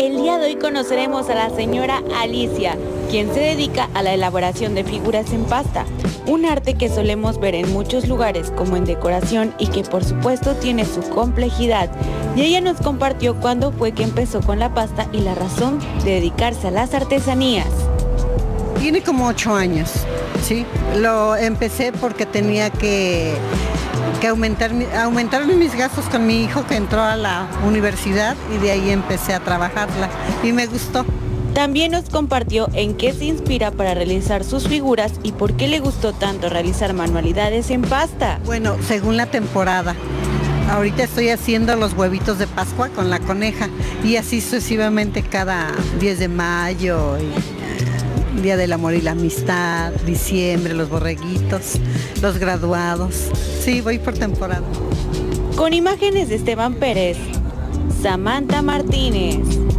El día de hoy conoceremos a la señora Alicia, quien se dedica a la elaboración de figuras en pasta, un arte que solemos ver en muchos lugares como en decoración y que por supuesto tiene su complejidad. Y ella nos compartió cuándo fue que empezó con la pasta y la razón de dedicarse a las artesanías. Tiene como ocho años, ¿sí? Lo empecé porque tenía que, que aumentar, aumentar mis gastos con mi hijo que entró a la universidad y de ahí empecé a trabajarla y me gustó. También nos compartió en qué se inspira para realizar sus figuras y por qué le gustó tanto realizar manualidades en pasta. Bueno, según la temporada. Ahorita estoy haciendo los huevitos de Pascua con la coneja y así sucesivamente cada 10 de mayo, y, Día del Amor y la Amistad, diciembre, los borreguitos, los graduados. Sí, voy por temporada. Con imágenes de Esteban Pérez, Samantha Martínez.